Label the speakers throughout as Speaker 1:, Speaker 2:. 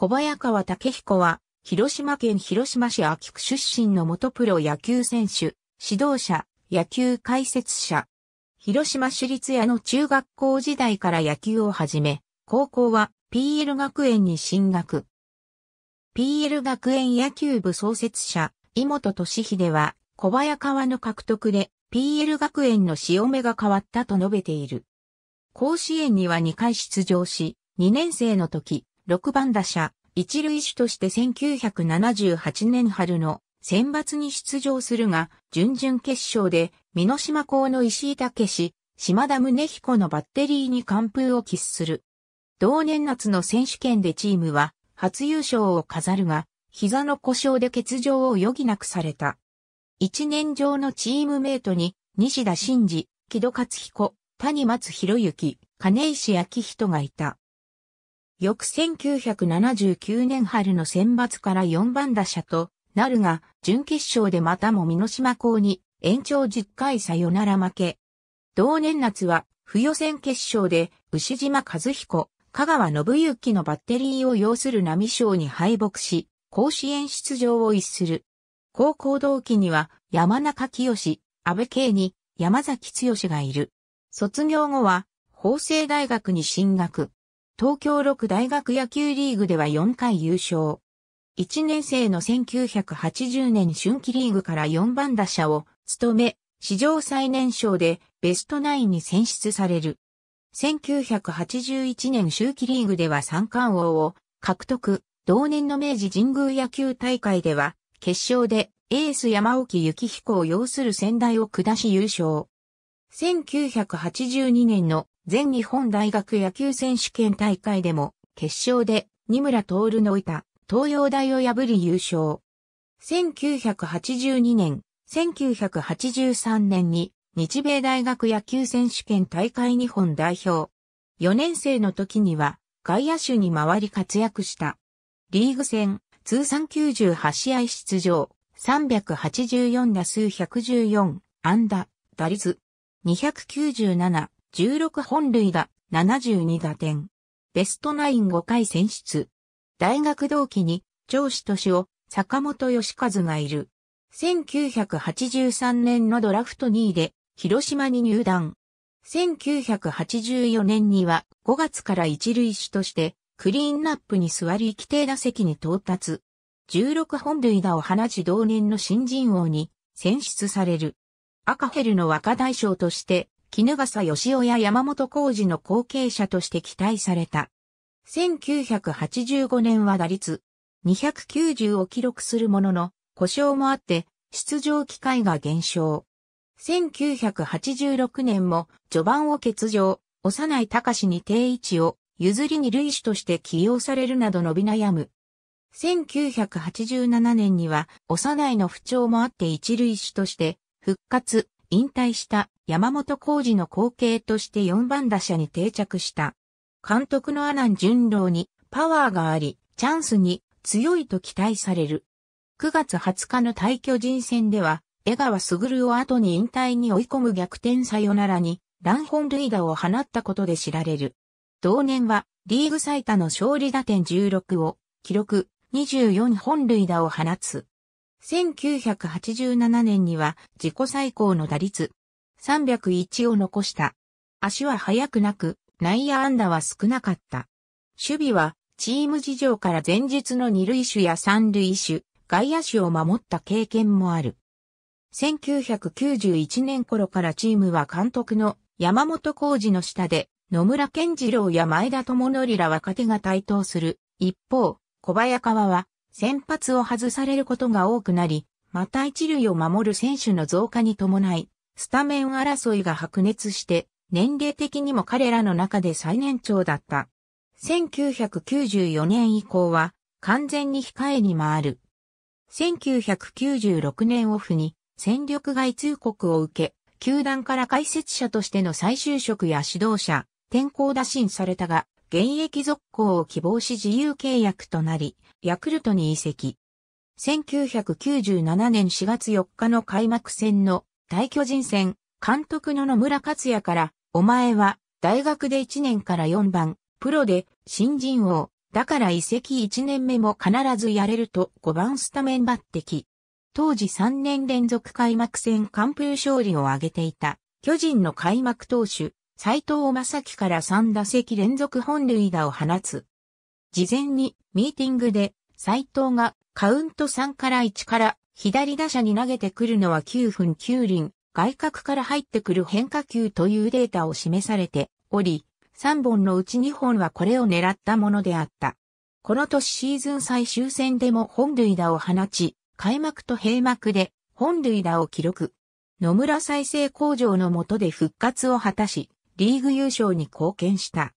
Speaker 1: 小早川武彦は、広島県広島市秋区出身の元プロ野球選手、指導者、野球解説者。広島市立屋の中学校時代から野球を始め、高校は PL 学園に進学。PL 学園野球部創設者、井本俊秀は、小早川の獲得で PL 学園の潮目が変わったと述べている。甲子園には2回出場し、2年生の時、6番打者、一塁手として1978年春の選抜に出場するが、準々決勝で、美濃島校の石井武史、島田宗彦のバッテリーに完封を喫する。同年夏の選手権でチームは初優勝を飾るが、膝の故障で欠場を余儀なくされた。一年上のチームメイトに、西田真二、木戸勝彦、谷松博之、金石明人がいた。翌1979年春の選抜から4番打者となるが、準決勝でまたも美島校に延長10回サヨナラ負け。同年夏は、不予選決勝で牛島和彦、香川信之のバッテリーを要する波賞に敗北し、甲子園出場を逸する。高校同期には山中清、安倍慶に山崎剛がいる。卒業後は法政大学に進学。東京六大学野球リーグでは4回優勝。1年生の1980年春季リーグから4番打者を務め、史上最年少でベストナインに選出される。1981年秋季リーグでは三冠王を獲得。同年の明治神宮野球大会では決勝でエース山沖幸彦を要する仙台を下し優勝。1982年の全日本大学野球選手権大会でも決勝で二村徹のいた東洋大を破り優勝。1982年、1983年に日米大学野球選手権大会日本代表。4年生の時には外野手に回り活躍した。リーグ戦通算98試合出場、384打数114安打、打率297、16本塁打、72打点。ベストナイン5回選出。大学同期に、長子年を、坂本義和がいる。1983年のドラフト2位で、広島に入団。1984年には、5月から一塁手として、クリーンナップに座り規定打席に到達。16本塁打を放ち同年の新人王に選出される。赤ヘルの若大将として、絹笠義雄や山本浩二の後継者として期待された。1985年は打率290を記録するものの、故障もあって出場機会が減少。1986年も序盤を欠場、幼い隆に定位置を譲りに類手として起用されるなど伸び悩む。1987年には幼いの不調もあって一塁手として復活、引退した山本浩二の後継として4番打者に定着した。監督の阿南淳郎にパワーがあり、チャンスに強いと期待される。9月20日の対巨人戦では、江川卓を後に引退に追い込む逆転サヨナラに、乱本塁打を放ったことで知られる。同年は、リーグ最多の勝利打点16を記録、24本塁打を放つ。1987年には自己最高の打率301を残した。足は速くなく、内野安打は少なかった。守備はチーム事情から前日の二塁手や三塁手、外野手を守った経験もある。1991年頃からチームは監督の山本浩二の下で野村健次郎や前田智則ら若手が台頭する。一方、小早川は先発を外されることが多くなり、また一塁を守る選手の増加に伴い、スタメン争いが白熱して、年齢的にも彼らの中で最年長だった。1994年以降は完全に控えに回る。1996年オフに戦力外通告を受け、球団から解説者としての再就職や指導者、転校打診されたが、現役続行を希望し自由契約となり、ヤクルトに移籍。1997年4月4日の開幕戦の大巨人戦、監督の野村克也から、お前は大学で1年から4番、プロで新人王、だから移籍1年目も必ずやれると5番スタメン抜擢。当時3年連続開幕戦完封勝利を挙げていた巨人の開幕投手、斎藤正樹から3打席連続本塁打を放つ。事前にミーティングで斎藤がカウント3から1から左打者に投げてくるのは9分9厘、外角から入ってくる変化球というデータを示されており、3本のうち2本はこれを狙ったものであった。この年シーズン最終戦でも本塁打を放ち、開幕と閉幕で本塁打を記録。野村再生工場の下で復活を果たし、リーグ優勝に貢献した。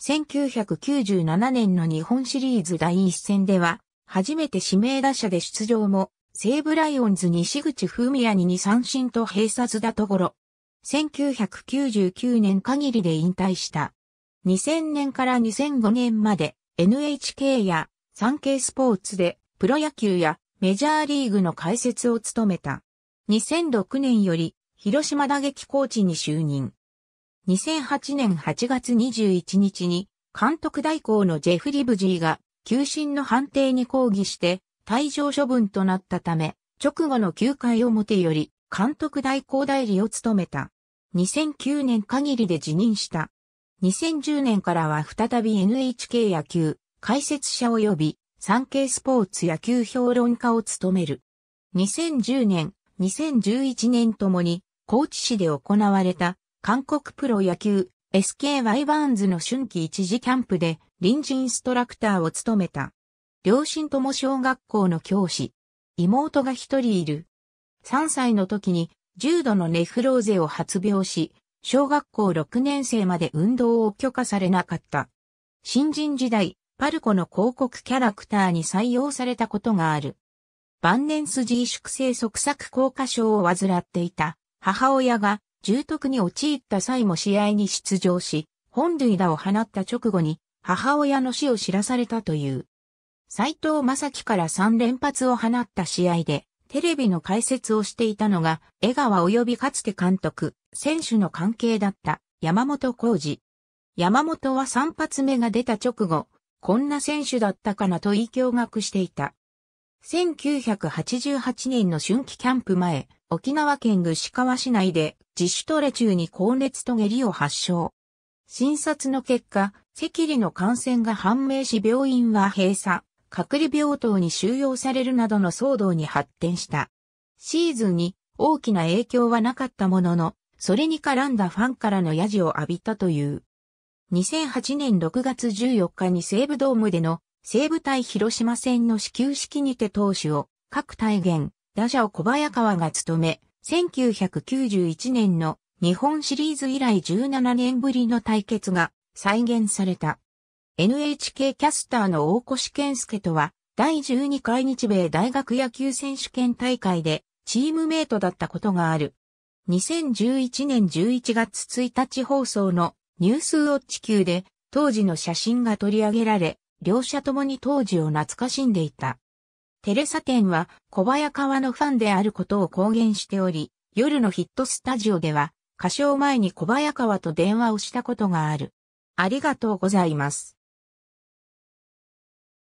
Speaker 1: 1997年の日本シリーズ第一戦では、初めて指名打者で出場も、西武ライオンズ西口風宮に2三振と閉殺だところ。1999年限りで引退した。2000年から2005年まで NHK や産経スポーツでプロ野球やメジャーリーグの解説を務めた。2006年より広島打撃コーチに就任。2008年8月21日に監督代行のジェフリブジーが休審の判定に抗議して退場処分となったため、直後の9回表より監督代行代理を務めた。2009年限りで辞任した。2010年からは再び NHK 野球解説者及び産経スポーツ野球評論家を務める。2010年、2011年ともに高知市で行われた韓国プロ野球 SKY バーンズの春季一時キャンプで臨時インストラクターを務めた。両親とも小学校の教師。妹が一人いる。3歳の時に重度のネフローゼを発病し、小学校6年生まで運動を許可されなかった。新人時代、パルコの広告キャラクターに採用されたことがある。晩年筋萎縮性側索硬化症を患っていた母親が重篤に陥った際も試合に出場し、本塁打を放った直後に母親の死を知らされたという。斎藤正樹から3連発を放った試合で、テレビの解説をしていたのが、江川及びかつて監督、選手の関係だった山本浩二。山本は3発目が出た直後、こんな選手だったかなと意驚愕していた。1988年の春季キャンプ前、沖縄県串川市内で自主トレ中に高熱と下痢を発症。診察の結果、赤痢の感染が判明し病院は閉鎖、隔離病棟に収容されるなどの騒動に発展した。シーズンに大きな影響はなかったものの、それに絡んだファンからのヤジを浴びたという。2008年6月14日に西武ドームでの西武対広島戦の始球式にて投手を各体現、打者を小早川が務め、1991年の日本シリーズ以来17年ぶりの対決が再現された。NHK キャスターの大越健介とは第12回日米大学野球選手権大会でチームメイトだったことがある。2011年11月1日放送のニュースウォッチ級で当時の写真が取り上げられ、両者ともに当時を懐かしんでいた。テレサ店は小早川のファンであることを公言しており、夜のヒットスタジオでは歌唱前に小早川と電話をしたことがある。ありがとうございます。